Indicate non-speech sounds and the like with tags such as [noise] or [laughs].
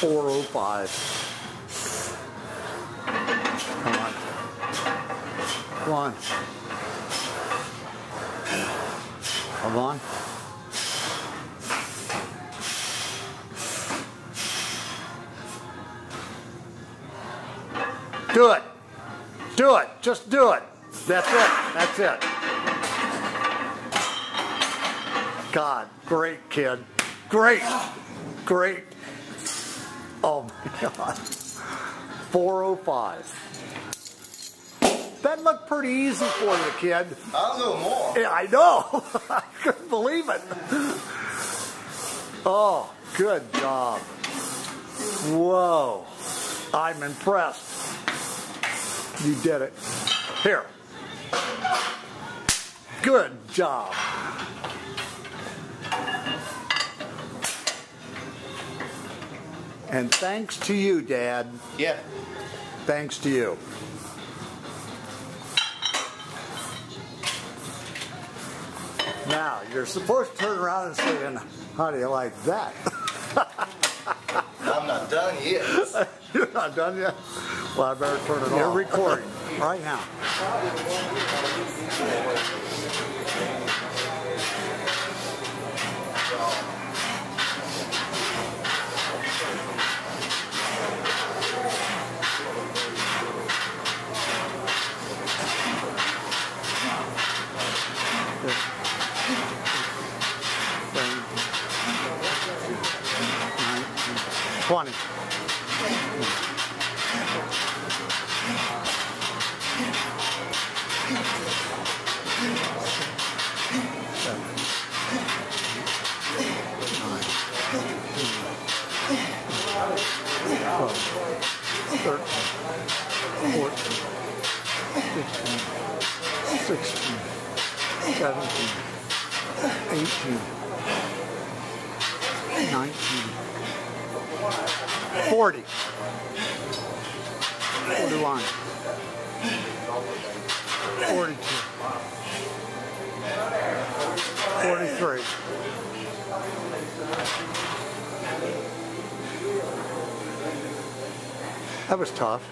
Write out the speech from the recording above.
405. Come on. Come on. Come on. Do it. Do it. Just do it. That's it. That's it. God, great kid. Great. Great. Oh my God. 405. That looked pretty easy for you, kid. I'll do more. Yeah, I know. [laughs] I couldn't believe it. Oh, good job. Whoa. I'm impressed. You did it. Here. Good job. And thanks to you, Dad. Yeah. Thanks to you. Now, you're supposed to turn around and say, how do you like that? I'm not done yet. [laughs] You're not done yet? Well, I better turn it on. You're recording right now. [laughs] Twenty. Fourteen, fifteen, sixteen, seventeen, eighteen, nineteen, forty. Forty-one. Forty-two. Forty-three. That was tough.